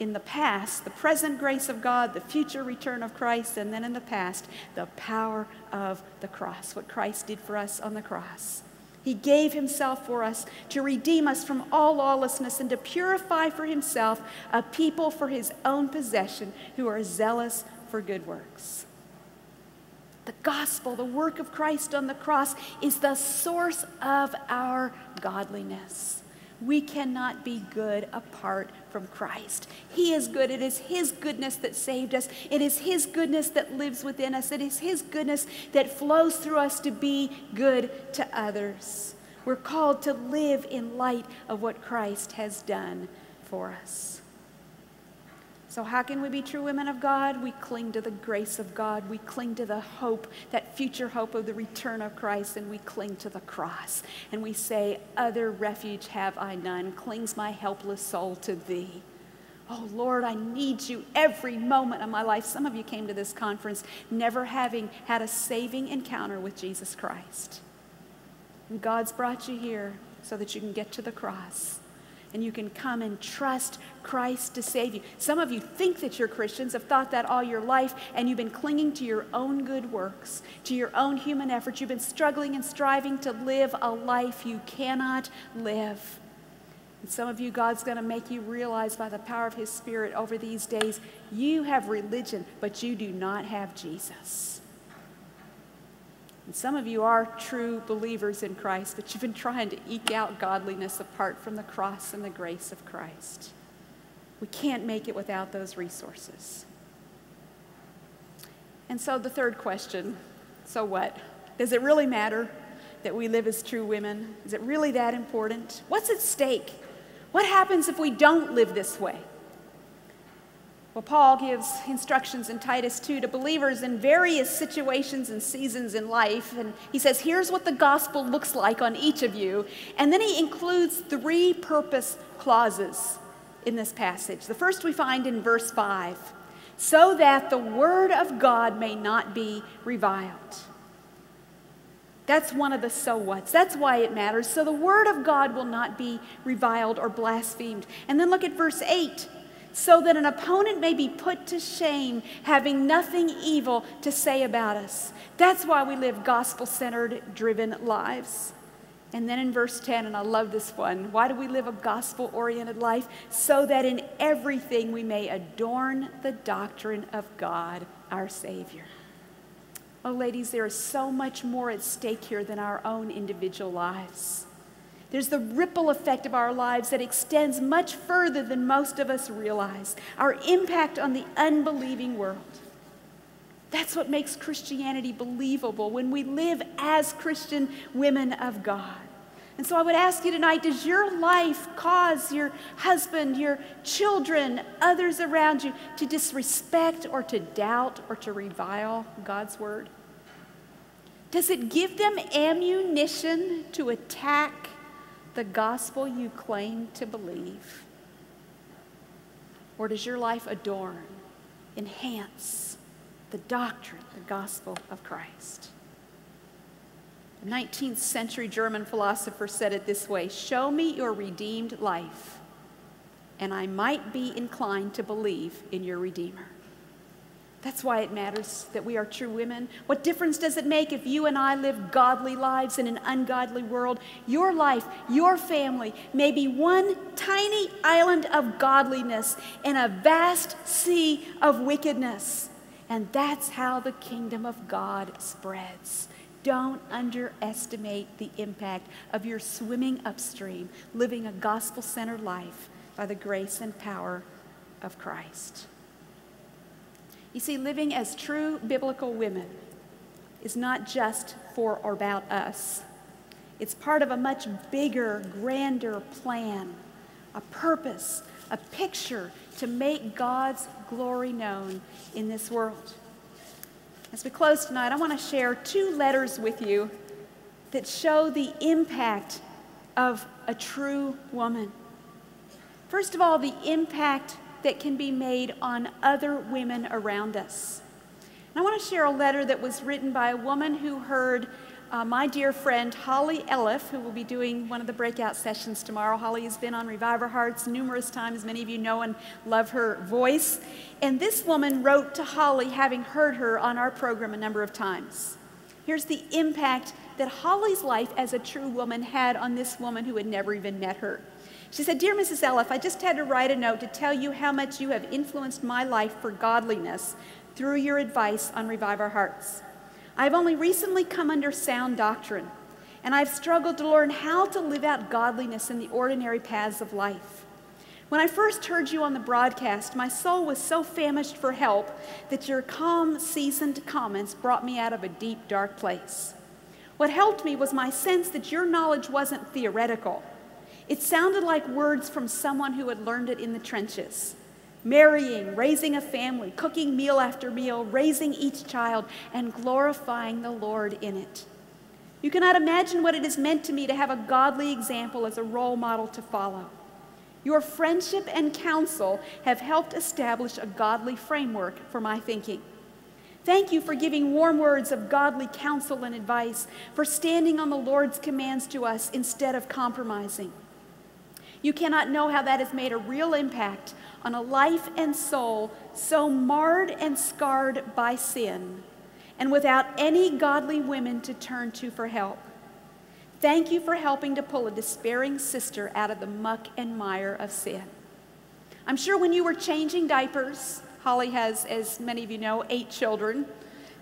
in the past, the present grace of God, the future return of Christ, and then in the past, the power of the cross, what Christ did for us on the cross. He gave himself for us to redeem us from all lawlessness and to purify for himself a people for his own possession who are zealous for good works. The gospel, the work of Christ on the cross, is the source of our godliness. We cannot be good apart from Christ. He is good. It is His goodness that saved us. It is His goodness that lives within us. It is His goodness that flows through us to be good to others. We're called to live in light of what Christ has done for us. So, how can we be true women of God? We cling to the grace of God. We cling to the hope, that future hope of the return of Christ, and we cling to the cross. And we say, Other refuge have I none. Clings my helpless soul to thee. Oh Lord, I need you every moment of my life. Some of you came to this conference never having had a saving encounter with Jesus Christ. And God's brought you here so that you can get to the cross and you can come and trust Christ to save you. Some of you think that you're Christians, have thought that all your life, and you've been clinging to your own good works, to your own human efforts. You've been struggling and striving to live a life you cannot live. And some of you, God's going to make you realize by the power of His Spirit over these days, you have religion, but you do not have Jesus. And some of you are true believers in Christ, but you've been trying to eke out godliness apart from the cross and the grace of Christ. We can't make it without those resources. And so, the third question so what? Does it really matter that we live as true women? Is it really that important? What's at stake? What happens if we don't live this way? Well, Paul gives instructions in Titus 2 to believers in various situations and seasons in life. And he says, here's what the gospel looks like on each of you. And then he includes three purpose clauses in this passage. The first we find in verse 5 so that the word of God may not be reviled. That's one of the so whats. That's why it matters. So the word of God will not be reviled or blasphemed. And then look at verse 8 so that an opponent may be put to shame, having nothing evil to say about us. That's why we live gospel centered, driven lives. And then in verse 10, and I love this one why do we live a gospel oriented life? So that in everything we may adorn the doctrine of God, our Savior. Oh, ladies, there is so much more at stake here than our own individual lives. There's the ripple effect of our lives that extends much further than most of us realize our impact on the unbelieving world. That's what makes Christianity believable when we live as Christian women of God. And so I would ask you tonight does your life cause your husband, your children, others around you to disrespect or to doubt or to revile God's word? Does it give them ammunition to attack the gospel you claim to believe? Or does your life adorn, enhance the doctrine, the gospel of Christ? The 19th century German philosopher said it this way Show me your redeemed life, and I might be inclined to believe in your Redeemer. That's why it matters that we are true women. What difference does it make if you and I live godly lives in an ungodly world? Your life, your family may be one tiny island of godliness in a vast sea of wickedness. And that's how the kingdom of God spreads. Don't underestimate the impact of your swimming upstream, living a gospel centered life by the grace and power of Christ. You see, living as true biblical women is not just for or about us. It's part of a much bigger, grander plan, a purpose, a picture to make God's glory known in this world. As we close tonight, I want to share two letters with you that show the impact of a true woman. First of all, the impact that can be made on other women around us. And I want to share a letter that was written by a woman who heard uh, my dear friend Holly Elliff, who will be doing one of the breakout sessions tomorrow. Holly has been on Revive Our Hearts numerous times. Many of you know and love her voice. And this woman wrote to Holly, having heard her on our program a number of times. Here's the impact that Holly's life as a true woman had on this woman who had never even met her. She said, Dear Mrs. Elliff, I just had to write a note to tell you how much you have influenced my life for godliness through your advice on Revive Our Hearts. I've only recently come under sound doctrine, and I've struggled to learn how to live out godliness in the ordinary paths of life. When I first heard you on the broadcast, my soul was so famished for help that your calm, seasoned comments brought me out of a deep, dark place. What helped me was my sense that your knowledge wasn't theoretical it sounded like words from someone who had learned it in the trenches marrying, raising a family, cooking meal after meal, raising each child, and glorifying the Lord in it. You cannot imagine what it has meant to me to have a godly example as a role model to follow. Your friendship and counsel have helped establish a godly framework for my thinking. Thank you for giving warm words of godly counsel and advice, for standing on the Lord's commands to us instead of compromising. You cannot know how that has made a real impact on a life and soul so marred and scarred by sin and without any godly women to turn to for help. Thank you for helping to pull a despairing sister out of the muck and mire of sin. I'm sure when you were changing diapers, Holly has, as many of you know, eight children,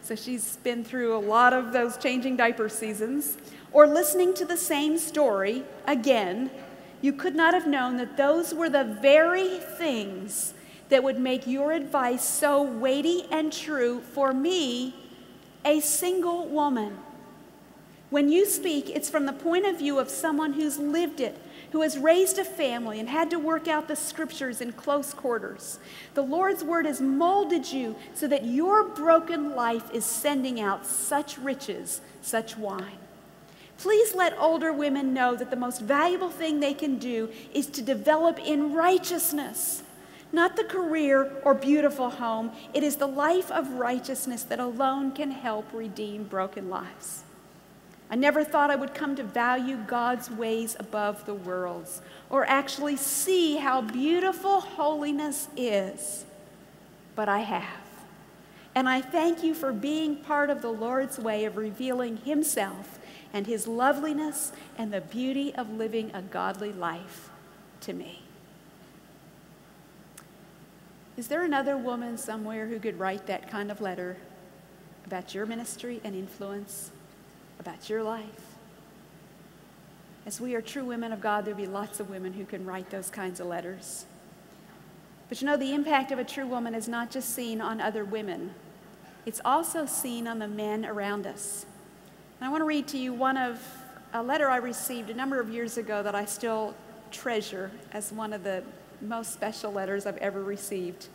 so she's been through a lot of those changing diaper seasons, or listening to the same story again you could not have known that those were the very things that would make your advice so weighty and true for me, a single woman. When you speak, it's from the point of view of someone who's lived it, who has raised a family and had to work out the scriptures in close quarters. The Lord's word has molded you so that your broken life is sending out such riches, such wine. Please let older women know that the most valuable thing they can do is to develop in righteousness. Not the career or beautiful home. It is the life of righteousness that alone can help redeem broken lives. I never thought I would come to value God's ways above the world's or actually see how beautiful holiness is. But I have. And I thank you for being part of the Lord's way of revealing Himself and His loveliness and the beauty of living a godly life to me. Is there another woman somewhere who could write that kind of letter about your ministry and influence? about your life. As we are true women of God, there'll be lots of women who can write those kinds of letters. But you know, the impact of a true woman is not just seen on other women, it's also seen on the men around us. And I want to read to you one of a letter I received a number of years ago that I still treasure as one of the most special letters I've ever received.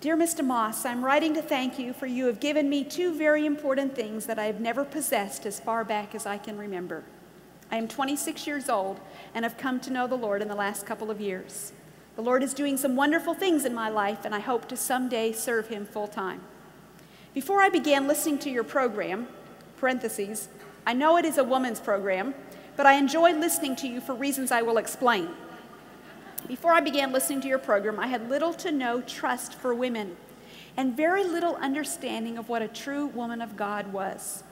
Dear Miss DeMoss, I'm writing to thank you for you have given me two very important things that I have never possessed as far back as I can remember. I am 26 years old and have come to know the Lord in the last couple of years. The Lord is doing some wonderful things in my life, and I hope to someday serve Him full time. Before I began listening to your program, parentheses, I know it is a woman's program, but I enjoy listening to you for reasons I will explain. Before I began listening to your program, I had little to no trust for women and very little understanding of what a true woman of God was.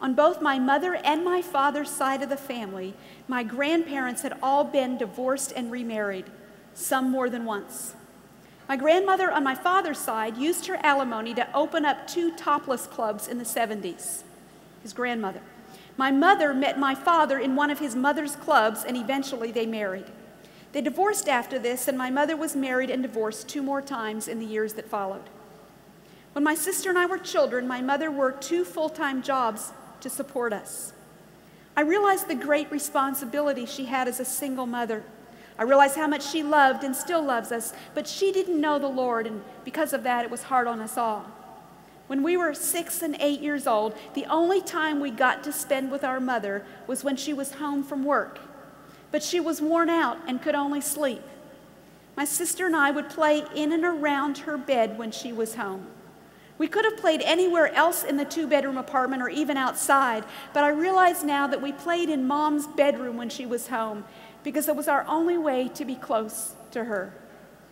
On both my mother and my father's side of the family, my grandparents had all been divorced and remarried, some more than once. My grandmother on my father's side used her alimony to open up two topless clubs in the 70s, his grandmother. My mother met my father in one of his mother's clubs, and eventually they married. They divorced after this, and my mother was married and divorced two more times in the years that followed. When my sister and I were children, my mother worked two full time jobs to support us. I realized the great responsibility she had as a single mother. I realized how much she loved and still loves us, but she didn't know the Lord, and because of that, it was hard on us all. When we were six and eight years old, the only time we got to spend with our mother was when she was home from work but she was worn out and could only sleep. My sister and I would play in and around her bed when she was home. We could have played anywhere else in the two bedroom apartment or even outside, but I realize now that we played in mom's bedroom when she was home because it was our only way to be close to her,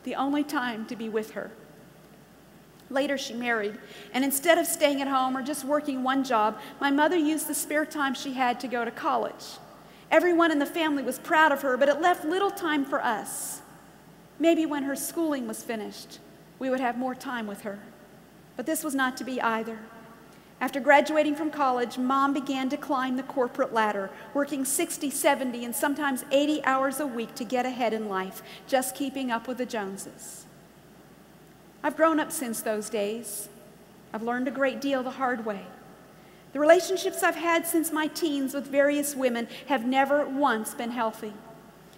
the only time to be with her. Later, she married, and instead of staying at home or just working one job, my mother used the spare time she had to go to college. Everyone in the family was proud of her, but it left little time for us. Maybe when her schooling was finished, we would have more time with her. But this was not to be either. After graduating from college, mom began to climb the corporate ladder, working 60, 70, and sometimes 80 hours a week to get ahead in life, just keeping up with the Joneses. I've grown up since those days. I've learned a great deal the hard way. The relationships I've had since my teens with various women have never once been healthy.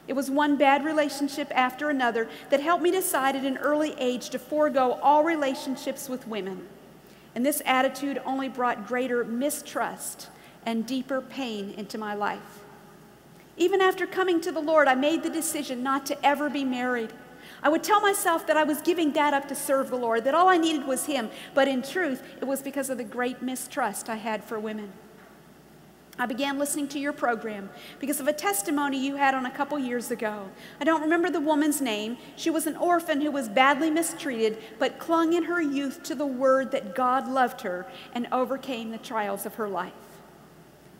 It was one bad relationship after another that helped me decide at an early age to forego all relationships with women. And this attitude only brought greater mistrust and deeper pain into my life. Even after coming to the Lord, I made the decision not to ever be married. I would tell myself that I was giving that up to serve the Lord, that all I needed was Him. But in truth, it was because of the great mistrust I had for women. I began listening to your program because of a testimony you had on a couple years ago. I don't remember the woman's name. She was an orphan who was badly mistreated, but clung in her youth to the word that God loved her and overcame the trials of her life.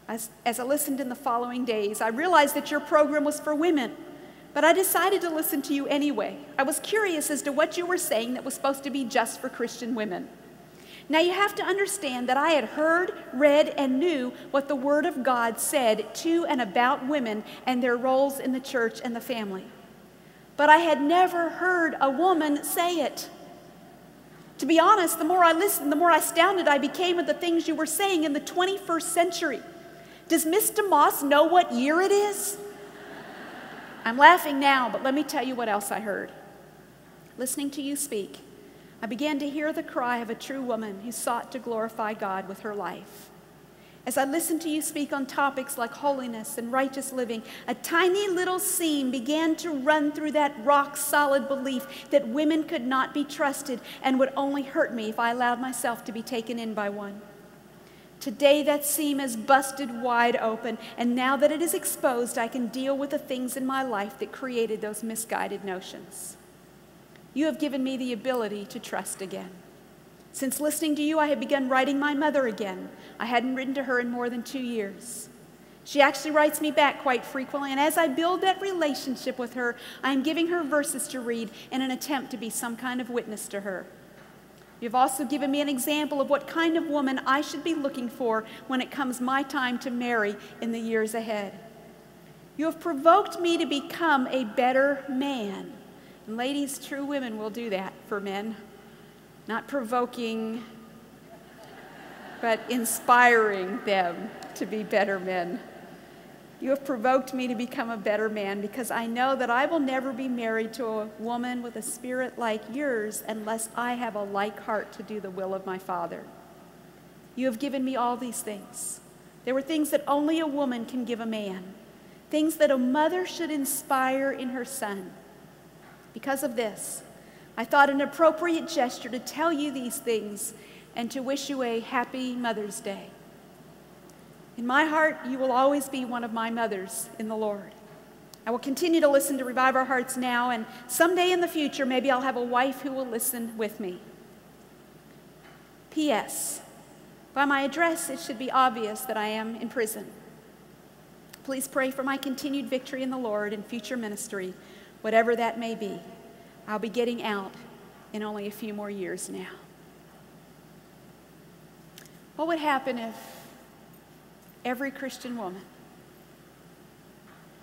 As, as I listened in the following days, I realized that your program was for women. But I decided to listen to you anyway. I was curious as to what you were saying that was supposed to be just for Christian women. Now you have to understand that I had heard, read, and knew what the Word of God said to and about women and their roles in the church and the family. But I had never heard a woman say it. To be honest, the more I listened, the more astounded I became at the things you were saying in the 21st century. Does Miss DeMoss know what year it is? I'm laughing now, but let me tell you what else I heard. Listening to you speak, I began to hear the cry of a true woman who sought to glorify God with her life. As I listened to you speak on topics like holiness and righteous living, a tiny little seam began to run through that rock solid belief that women could not be trusted and would only hurt me if I allowed myself to be taken in by one. Today, that seam is busted wide open, and now that it is exposed, I can deal with the things in my life that created those misguided notions. You have given me the ability to trust again. Since listening to you, I have begun writing my mother again. I hadn't written to her in more than two years. She actually writes me back quite frequently, and as I build that relationship with her, I am giving her verses to read in an attempt to be some kind of witness to her. You've also given me an example of what kind of woman I should be looking for when it comes my time to marry in the years ahead. You have provoked me to become a better man. And ladies, true women will do that for men. Not provoking, but inspiring them to be better men. You have provoked me to become a better man because I know that I will never be married to a woman with a spirit like yours unless I have a like heart to do the will of my Father. You have given me all these things. There were things that only a woman can give a man, things that a mother should inspire in her son. Because of this, I thought an appropriate gesture to tell you these things and to wish you a happy Mother's Day. In my heart, you will always be one of my mothers in the Lord. I will continue to listen to Revive Our Hearts now, and someday in the future, maybe I'll have a wife who will listen with me. P.S. By my address, it should be obvious that I am in prison. Please pray for my continued victory in the Lord and future ministry whatever that may be. I'll be getting out in only a few more years now. What would happen if every Christian woman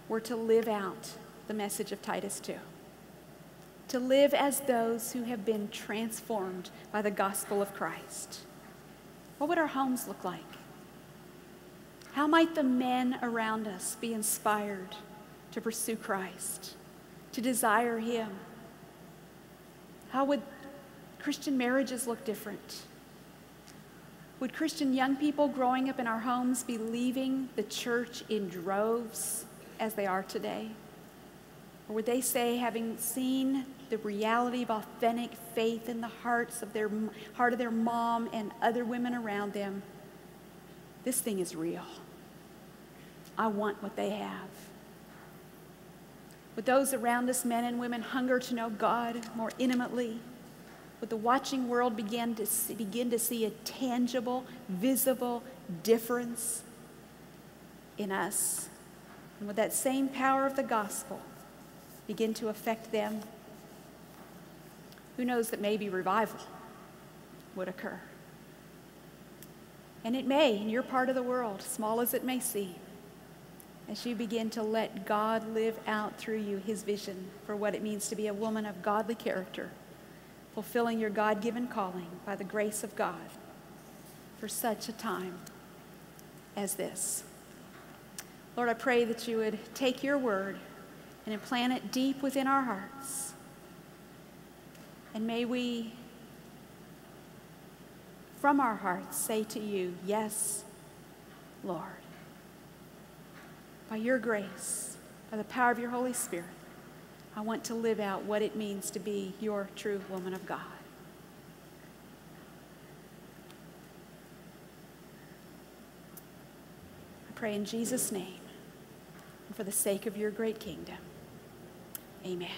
were to live out the message of Titus 2? To live as those who have been transformed by the gospel of Christ. What would our homes look like? How might the men around us be inspired to pursue Christ? to desire Him? How would Christian marriages look different? Would Christian young people growing up in our homes be leaving the church in droves as they are today? Or would they say, having seen the reality of authentic faith in the hearts of their heart of their mom and other women around them, this thing is real. I want what they have. Would those around us, men and women, hunger to know God more intimately? Would the watching world begin to see, begin to see a tangible, visible difference in us? And would that same power of the gospel begin to affect them? Who knows that maybe revival would occur? And it may in your part of the world, small as it may seem as you begin to let God live out through you his vision for what it means to be a woman of godly character, fulfilling your God given calling by the grace of God for such a time as this. Lord, I pray that you would take your word and implant it deep within our hearts. And may we, from our hearts, say to you, Yes, Lord by your grace, by the power of your Holy Spirit, I want to live out what it means to be your true woman of God. I pray in Jesus' name and for the sake of your great kingdom. Amen.